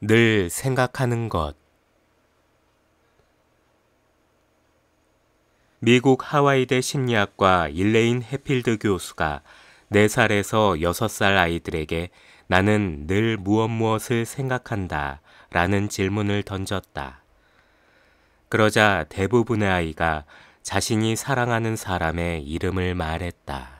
늘 생각하는 것. 미국 하와이대 심리학과 일레인 해필드 교수가 4살에서 6살 아이들에게 나는 늘 무엇 무엇을 생각한다 라는 질문을 던졌다. 그러자 대부분의 아이가 자신이 사랑하는 사람의 이름을 말했다.